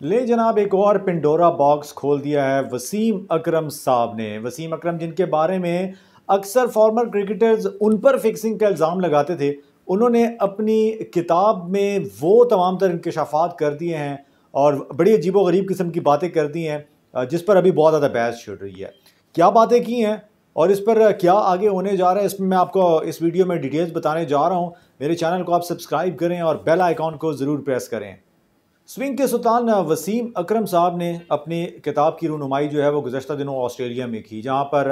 ले जनाब, एक और पिंडोरा बॉक्स खोल दिया है वसीम अकरम साहब ने। वसीम अकरम, जिनके बारे में अक्सर फॉर्मर क्रिकेटर्स उन पर फिक्सिंग का इल्ज़ाम लगाते थे, उन्होंने अपनी किताब में वो तमाम तर इंकशाफात कर दिए हैं और बड़ी अजीब गरीब किस्म की बातें कर दी हैं जिस पर अभी बहुत ज़्यादा बहस छिड़ रही है। क्या बातें की हैं और इस पर क्या आगे होने जा रहा है इसमें मैं आपको इस वीडियो में डिटेल्स बताने जा रहा हूँ। मेरे चैनल को आप सब्सक्राइब करें और बेल आइकॉन को ज़रूर प्रेस करें। स्विंग के सुल्तान वसीम अकरम साहब ने अपनी किताब की रूनुमाई जो है वो गुजशत दिनों ऑस्ट्रेलिया में की, जहाँ पर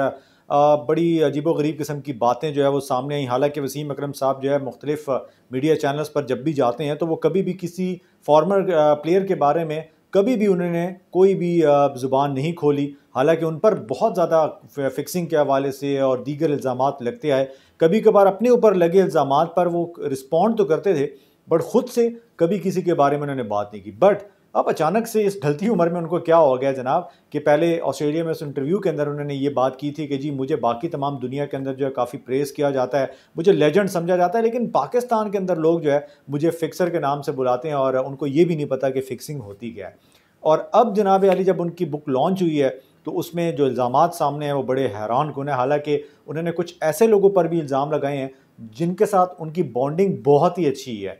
बड़ी अजीब गरीब किस्म की बातें जो है वो सामने आई। हालाँकि वसीम अकरम साहब जो है मुख्तलिफ़ मीडिया चैनल्स पर जब भी जाते हैं तो वो कभी भी किसी फॉर्मर प्लेयर के बारे में कभी भी उन्होंने कोई भी ज़ुबान नहीं खोली। हालाँकि उन पर बहुत ज़्यादा फिक्सिंग के हवाले से और दीगर इल्ज़ाम लगते आए। कभी कभार अपने ऊपर लगे इल्ज़ाम पर वो रिस्पॉन्ड तो करते थे बट ख़ुद से कभी किसी के बारे में उन्होंने बात नहीं की। बट अब अचानक से इस ढलती उम्र में उनको क्या हो गया जनाब कि पहले ऑस्ट्रेलिया में उस इंटरव्यू के अंदर उन्होंने ये बात की थी कि जी, मुझे बाकी तमाम दुनिया के अंदर जो है काफ़ी प्रेस किया जाता है, मुझे लेजेंड समझा जाता है, लेकिन पाकिस्तान के अंदर लोग जो है मुझे फिक्सर के नाम से बुलाते हैं और उनको ये भी नहीं पता कि फ़िक्सिंग होती क्या है। और अब जनाब अली, जब उनकी बुक लॉन्च हुई है तो उसमें जो इल्ज़ाम सामने हैं, वो बड़े हैरान कन है? हालाँकि उन्होंने कुछ ऐसे लोगों पर भी इल्ज़ाम लगाए हैं, जिनके साथ उनकी बॉन्डिंग बहुत ही अच्छी है।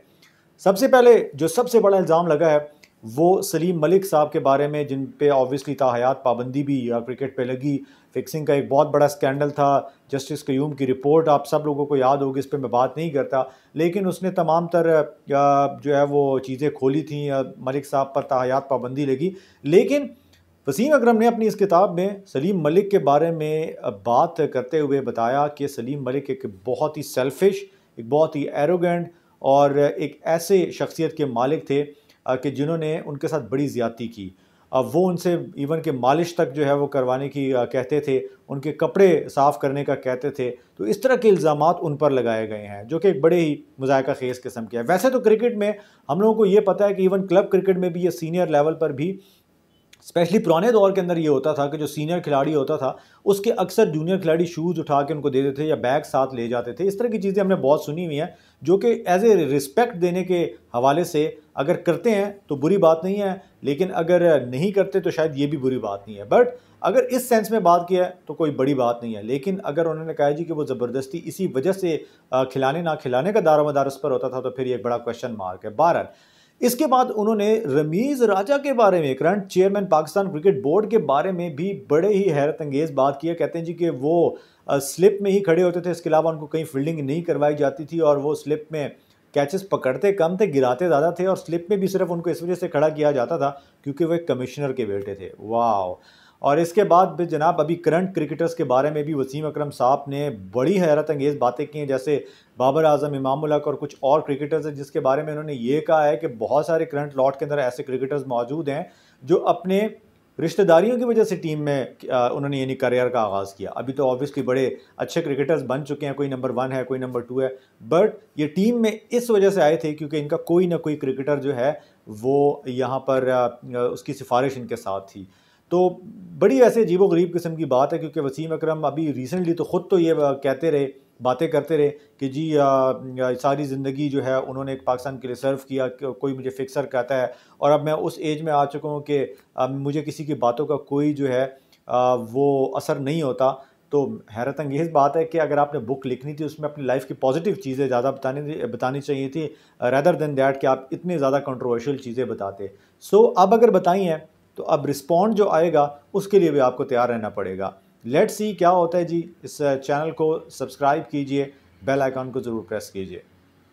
सबसे पहले जो सबसे बड़ा इल्ज़ाम लगा है, वो सलीम मलिक साहब के बारे में, जिन पे ऑब्वियसली हयात पाबंदी भी क्रिकेट पे लगी। फिक्सिंग का एक बहुत बड़ा स्कैंडल था। जस्टिस क्यूम की रिपोर्ट आप सब लोगों को याद होगी, इस पर मैं बात नहीं करता। लेकिन उसने तमाम तर जो है वो चीज़ें खोली थी मलिक साहब पर ताहयात, पाबंदी लगी। लेकिन वसीम अकरम ने अपनी इस किताब में सलीम मलिक के बारे में बात करते हुए बताया कि सलीम मलिक एक बहुत ही सेल्फिश एक बहुत ही एरोगेंट और एक ऐसे शख्सियत के मालिक थे कि जिन्होंने उनके साथ बड़ी ज़्यादती की। वो उनसे इवन के मालिश तक जो है वो करवाने की कहते थे, उनके कपड़े साफ़ करने का कहते थे। तो इस तरह के इल्ज़ाम उन पर लगाए गए हैं, जो कि एक बड़े ही मजायका खेज़ किस्म के हैं। वैसे तो क्रिकेट में हम लोगों को ये पता है कि इवन क्लब क्रिकेट में भी ये सीनियर लेवल पर भी स्पेशली पुराने दौर के अंदर ये होता था कि जो सीनियर खिलाड़ी होता था, उसके अक्सर जूनियर खिलाड़ी शूज़ उठा के उनको दे देते थे या बैग साथ ले जाते थे। इस तरह की चीज़ें हमने बहुत सुनी हुई हैं, जो कि एज ए रिस्पेक्ट देने के हवाले से अगर करते हैं तो बुरी बात नहीं है, लेकिन अगर नहीं करते तो शायद ये भी बुरी बात नहीं है। बट अगर इस सेंस में बात किया है तो कोई बड़ी बात नहीं है। लेकिन अगर उन्होंने कहा जी कि वो ज़बरदस्ती इसी वजह से खिलाने ना खिलाने का दारो मदार उस पर होता था तो फिर ये एक बड़ा क्वेश्चन मार्क है। बारह इसके बाद उन्होंने रमीज़ राजा के बारे में current chairman Pakistan cricket board के बारे में भी बड़े ही हैरत अंगेज़ बात किया कहते हैं जी कि वो स्लिप में ही खड़े होते थे, इसके अलावा उनको कहीं फील्डिंग नहीं करवाई जाती थी और वो स्लिप में कैचेस पकड़ते कम थे, गिराते ज़्यादा थे और स्लिप में भी सिर्फ़ उनको इस वजह से खड़ा किया जाता था क्योंकि वो एक कमिश्नर के बेटे थे। वाह और इसके बाद भी जनाब अभी करंट क्रिकेटर्स के बारे में भी वसीम अकरम साहब ने बड़ी हैरत अंगेज़ बातें की हैं, जैसे बाबर आज़म, इमाम उलक और कुछ और क्रिकेटर्स हैं, जिसके बारे में उन्होंने ये कहा है कि बहुत सारे करंट लॉट के अंदर ऐसे क्रिकेटर्स मौजूद हैं, जो अपने रिश्तेदारियों की वजह से टीम में उन्होंने यानी करियर का आगाज़ किया। अभी तो ऑब्वियसली बड़े अच्छे क्रिकेटर्स बन चुके हैं, कोई नंबर वन है, कोई नंबर टू है बट ये टीम में इस वजह से आए थे क्योंकि इनका कोई ना कोई क्रिकेटर जो है, वो यहाँ पर उसकी सिफारिश इनके साथ थी। तो बड़ी ऐसे अजीब गरीब किस्म की बात है क्योंकि वसीम अकरम अभी रिसेंटली तो ख़ुद तो ये कहते रहे बातें करते रहे कि जी आ, आ, सारी ज़िंदगी जो है उन्होंने एक पाकिस्तान के लिए सर्व किया कोई मुझे फिक्सर कहता है। और अब मैं उस एज में आ चुका हूँ कि मुझे किसी की बातों का कोई जो है आ, वो असर नहीं होता। तो हैरत अंगेज़ बात है कि अगर आपने बुक लिखनी थी उसमें अपनी लाइफ की पॉजिटिव चीज़ें ज़्यादा बतानी बतानी चाहिए थी रैदर देन दैट कि आप इतनी ज़्यादा कंट्रोवर्शियल चीज़ें बताते। सो so, अब अगर बताई हैं तो अब रिस्पॉन्ड जो आएगा, उसके लिए भी आपको तैयार रहना पड़ेगा। लेट्स सी क्या होता है जी। इस चैनल को सब्सक्राइब कीजिए बेल आइकॉन को ज़रूर प्रेस कीजिए।